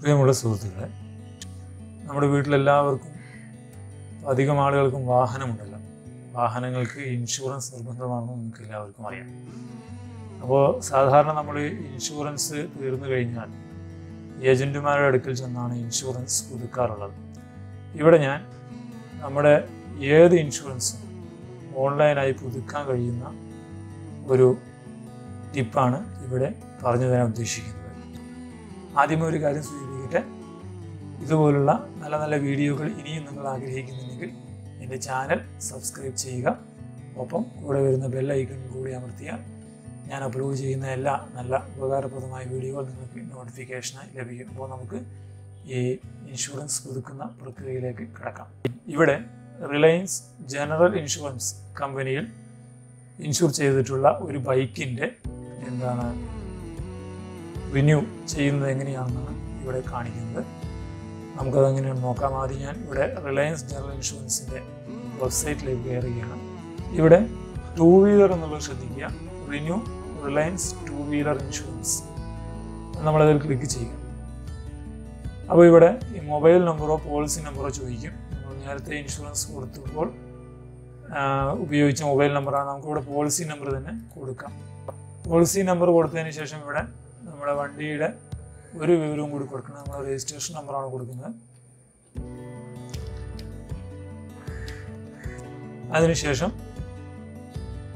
പ്രിയമുള്ള സുഹൃത്തുക്കളെ നമ്മുടെ വീട്ടിലെല്ലാവർക്കും അധികം ആളുകൾക്കും വാഹനമുണ്ടല്ലോ. വാഹനങ്ങൾക്ക് ഇൻഷുറൻസ് നിർബന്ധമാണെന്ന് നമുക്ക് എല്ലാവർക്കും അറിയാം. അപ്പോൾ സാധാരണ നമ്മൾ ഇൻഷുറൻസ് തീർന്നു കഴിഞ്ഞാൽ ഏജന്റുമാരുടെ അടുക്കൽ ചെന്നാണ് ഇൻഷുറൻസ് പുതുക്കാറുള്ളത്. ഇവിടെ ഞാൻ നമ്മുടെ ഏത് ഇൻഷുറൻസും ഓൺലൈനായി പുതുക്കാൻ കഴിയുന്ന ഒരു ടിപ്പാണ് ഇവിടെ പറഞ്ഞു തരാൻ ഉദ്ദേശിക്കുന്നത്. ആദ്യമേ ഒരു കാര്യം സൂചിപ്പിക്കട്ടെ ഇതുപോലുള്ള നല്ല നല്ല വീഡിയോകൾ ഇനിയും നിങ്ങൾ ആഗ്രഹിക്കുന്നുണ്ടെങ്കിൽ എന്റെ ചാനൽ സബ്സ്ക്രൈബ് ചെയ്യുക. ഒപ്പം കൂടെ വരുന്ന ബെൽ ഐക്കൺ കൂടി അമർത്തിയാൽ ഞാൻ അപ്ലോഡ് ചെയ്യുന്ന എല്ലാ നല്ല ഉപകാരപ്രദമായ വീഡിയോകൾ നിങ്ങൾക്ക് നോട്ടിഫിക്കേഷനായി ലഭിക്കും. അപ്പോൾ നമുക്ക് ഈ ഇൻഷുറൻസ് പുതുക്കുന്ന പ്രക്രിയയിലേക്ക് കിടക്കാം. ഇവിടെ റിലയൻസ് ജനറൽ ഇൻഷുറൻസ് കമ്പനിയിൽ ഇൻഷുർ ചെയ്തിട്ടുള്ള ഒരു ബൈക്കിന്റെ എന്താണ് റിന്യൂ ചെയ്യുന്നത് എങ്ങനെയാണെന്നാണ് ഇവിടെ കാണിക്കുന്നത്. നമുക്കത് നോക്കാം. ആദ്യം ഞാൻ ഇവിടെ റിലയൻസ് ജനറൽ ഇൻഷുറൻസിന്റെ വെബ്സൈറ്റിലേക്ക് കയറുകയാണ്. ഇവിടെ ടൂ വീലർ എന്നുള്ളത് ശ്രദ്ധിക്കുക. Renew Reliance two wheeler insurance നമ്മളതിൽ ക്ലിക്ക് ചെയ്യുക. അപ്പോൾ ഇവിടെ ഈ മൊബൈൽ നമ്പറോ പോളിസി നമ്പറോ ചോദിക്കും. നമ്മൾ നേരത്തെ ഇൻഷുറൻസ് കൊടുത്തപ്പോൾ ഉപയോഗിച്ച മൊബൈൽ നമ്പറാണ് നമുക്കിവിടെ പോളിസി നമ്പർ തന്നെ കൊടുക്കാം. പോളിസി നമ്പർ കൊടുത്തതിന് ശേഷം ഇവിടെ നമ്മുടെ വണ്ടിയുടെ ഒരു വിവരവും കൂടി കൊടുക്കണം. നമ്മൾ രജിസ്ട്രേഷൻ നമ്പറാണ് കൊടുക്കുന്നത്. അതിനുശേഷം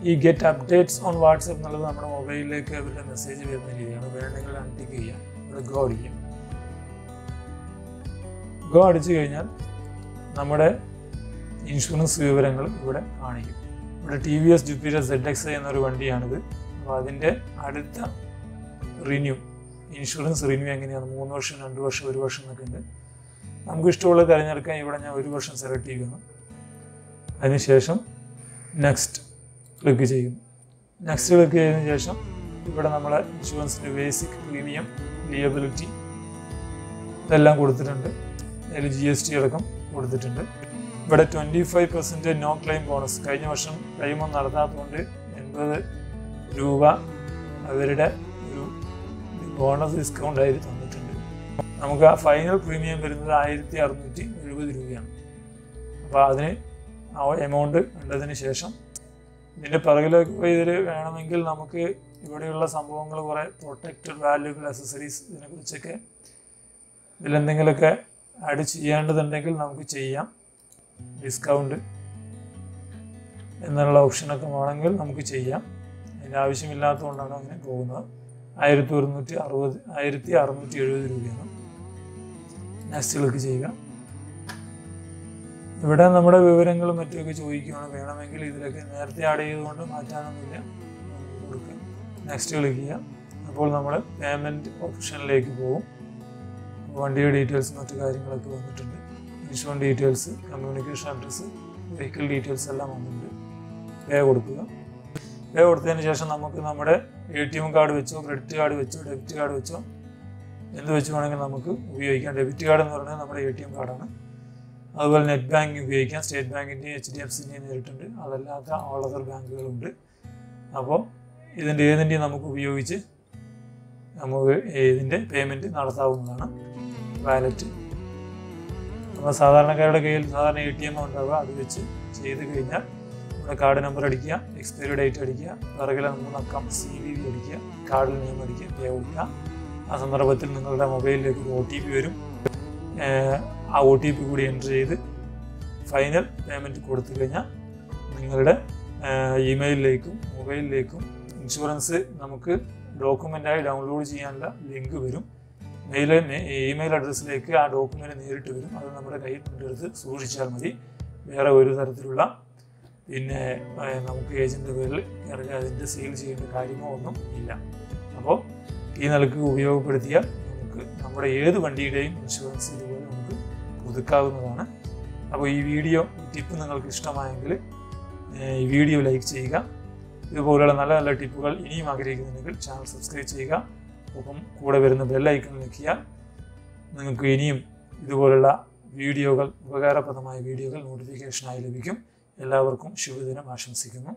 ഈ ഗെറ്റ് അപ്ഡേറ്റ്സ് ഓൺ വാട്സപ്പ് എന്നുള്ളത് നമ്മുടെ മൊബൈലിലേക്ക് അവരുടെ മെസ്സേജ് വരുന്ന രീതിയാണ്. വേണമെങ്കിൽ അൺടിക്ക് ചെയ്യാം. ഇവിടെ ഗോ അടിക്കാം. ഗോ അടിച്ചു കഴിഞ്ഞാൽ നമ്മുടെ ഇൻഷുറൻസ് വിവരങ്ങൾ ഇവിടെ കാണിക്കും. ഇവിടെ T V S Jupiter Z X എന്നൊരു വണ്ടിയാണിത്. അപ്പോൾ അതിന്റെ അടുത്ത റിന്യൂ ഇൻഷുറൻസ് റിന്യൂ എങ്ങനെയാണ്? മൂന്ന് വർഷം രണ്ട് വർഷം ഒരു വർഷം എന്നൊക്കെ ഉണ്ട്. നമുക്ക് ഇഷ്ടമുള്ളത് തിരഞ്ഞെടുക്കാൻ ഇവിടെ ഞാൻ ഒരു വർഷം സെലക്ട് ചെയ്യുന്നു. അതിനുശേഷം നെക്സ്റ്റ് ക്ലിക്ക് ചെയ്യുന്നു. നെക്സ്റ്റ് ക്ലിക്ക് ചെയ്തതിന് ശേഷം ഇവിടെ നമ്മളെ ഇൻഷുറൻസിന്റെ ബേസിക് പ്രീമിയം ലിയബിലിറ്റി ഇതെല്ലാം കൊടുത്തിട്ടുണ്ട്. അതിൽ ജി എസ് ടി അടക്കം കൊടുത്തിട്ടുണ്ട്. ഇവിടെ twenty five percent no claim bonus കഴിഞ്ഞ വർഷം ക്ലെയിമൊന്നും നടത്താത്തതുകൊണ്ട് എൺപത് രൂപ അവരുടെ ബോണസ് ഡിസ്കൗണ്ട് ആയി തന്നിട്ടുണ്ട്. നമുക്ക് ആ ഫൈനൽ പ്രീമിയം വരുന്നത് ആയിരത്തി അറുന്നൂറ്റി എഴുപത് രൂപയാണ്. അപ്പോൾ അതിന് ആ എമൗണ്ട് കണ്ടതിന് ശേഷം ഇതിന്റെ പിറകിലേക്ക് പോയി ഇതിൽ വേണമെങ്കിൽ നമുക്ക് ഇവിടെയുള്ള സംഭവങ്ങൾ കുറേ പ്രൊട്ടക്റ്റഡ് വാല്യൂബിൾ അസസറീസ് ഇതിനെക്കുറിച്ചൊക്കെ ഇതിലെന്തെങ്കിലുമൊക്കെ ആഡ് ചെയ്യേണ്ടതുണ്ടെങ്കിൽ നമുക്ക് ചെയ്യാം. ഡിസ്കൗണ്ട് എന്നുള്ള ഓപ്ഷനൊക്കെ വേണമെങ്കിൽ നമുക്ക് ചെയ്യാം. അതിന്റെ ആവശ്യമില്ലാത്തതുകൊണ്ടാണ് അങ്ങനെ പോകുന്നത്. ആയിരത്തി ഒരുന്നൂറ്റി അറുപത് ആയിരത്തി അറുന്നൂറ്റി എഴുപത് രൂപയാണ്. നെക്സ്റ്റ് ക്ലിക്ക് ചെയ്യുക. ഇവിടെ നമ്മുടെ വിവരങ്ങളും മറ്റുമൊക്കെ ചോദിക്കുകയാണ്. വേണമെങ്കിൽ ഇതിലൊക്കെ നേരത്തെ ആഡ് ചെയ്തുകൊണ്ട് മാറ്റാനൊന്നുമില്ല. കൊടുക്കുക നെക്സ്റ്റ് ക്ലിക്ക് ചെയ്യുക. അപ്പോൾ നമ്മൾ പേയ്മെന്റ് ഓപ്ഷനിലേക്ക് പോകും. വണ്ടിയുടെ ഡീറ്റെയിൽസ് മറ്റു കാര്യങ്ങളൊക്കെ വന്നിട്ടുണ്ട്. Insurance details communication address vehicle details എല്ലാം വന്നിട്ടുണ്ട്. പേ കൊടുക്കുക. പേ കൊടുത്തതിന് ശേഷം നമുക്ക് നമ്മുടെ എ ടി എം കാർഡ് വെച്ചോ ക്രെഡിറ്റ് കാർഡ് വെച്ചോ ഡെബിറ്റ് കാർഡ് വെച്ചോ എന്ത് വെച്ച് വേണമെങ്കിൽ നമുക്ക് ഉപയോഗിക്കാം. ഡെബിറ്റ് കാർഡ് എന്ന് പറയുന്നത് നമ്മുടെ എ ടി എം കാർഡാണ് അതുപോലെ നെറ്റ് ബാങ്കിങ് ഉപയോഗിക്കാം. സ്റ്റേറ്റ് ബാങ്കിന്റെയും എച്ച് ഡി എഫ് സിന്റെയും നേരിട്ടുണ്ട്. അതല്ലാത്ത ഓൾ അതർ ബാങ്കുകളുണ്ട്. അപ്പോൾ ഇതിന്റെ ഏതിന്റെയും നമുക്ക് ഉപയോഗിച്ച് നമുക്ക് ഇതിന്റെ പേയ്മെന്റ് നടത്താവുന്നതാണ് വാലറ്റ് നമ്മൾ സാധാരണക്കാരുടെ കയ്യിൽ സാധാരണ എ ടി എം ഉണ്ടാവുക. അത് വെച്ച് ചെയ്ത് കഴിഞ്ഞാൽ നമ്മുടെ കാർഡ് നമ്പർ അടിക്കുക എക്സ്പയറി ഡേറ്റ് അടിക്കുക പിറകിലെ അക്കം സി വി വി അടിക്കുക കാർഡിൽ നെയിം അടിക്കുക പേ കൊടുക്കുക. ആ സന്ദർഭത്തിൽ നിങ്ങളുടെ മൊബൈലിലേക്ക് ഒരു ഒ ടി പി വരും. ആ ഒ ടി പി കൂടി എന്റർ ചെയ്ത് ഫൈനൽ പേയ്മെന്റ് കൊടുത്തു കഴിഞ്ഞാൽ നിങ്ങളുടെ ഇമെയിലിലേക്കും മൊബൈലിലേക്കും ഇൻഷുറൻസ് നമുക്ക് ഡോക്യുമെന്റായി ഡൗൺലോഡ് ചെയ്യാനുള്ള ലിങ്ക് വരും. മെയിൽ ഇമെയിൽ അഡ്രസ്സിലേക്ക് ആ ഡോക്യുമെന്റ് നേരിട്ട് വരും. അത് നമ്മുടെ കയ്യിൽ കൊണ്ടെടുത്ത് സൂക്ഷിച്ചാൽ മതി. വേറെ ഒരു തരത്തിലുള്ള പിന്നെ നമുക്ക് ഏജന്റ് പേരിൽ ഇറങ്ങി അതിന്റെ സെയിൽ ചെയ്യേണ്ട കാര്യമോ ഒന്നും ഇല്ല. അപ്പോൾ ഈ നിലയ്ക്ക് ഉപയോഗപ്പെടുത്തിയാൽ നമുക്ക് നമ്മുടെ ഏത് വണ്ടിയുടെയും ഇൻഷുറൻസ് ഇതുപോലെ നമുക്ക് പുതുക്കാവുന്നതാണ്. അപ്പോൾ ഈ വീഡിയോ ടിപ്പ് നിങ്ങൾക്ക് ഇഷ്ടമായെങ്കിൽ ഈ വീഡിയോ ലൈക്ക് ചെയ്യുക. ഇതുപോലെയുള്ള നല്ല നല്ല ടിപ്പുകൾ ഇനിയും ആഗ്രഹിക്കുന്നുണ്ടെങ്കിൽ ചാനൽ സബ്സ്ക്രൈബ് ചെയ്യുക. ഒപ്പം കൂടെ വരുന്ന ബെല്ലൈക്കൺ നിൽക്കുക നിങ്ങൾക്ക് ഇനിയും ഇതുപോലുള്ള വീഡിയോകൾ ഉപകാരപ്രദമായ വീഡിയോകൾ നോട്ടിഫിക്കേഷനായി ലഭിക്കും. എല്ലാവർക്കും ശുഭദിനം ആശംസിക്കുന്നു.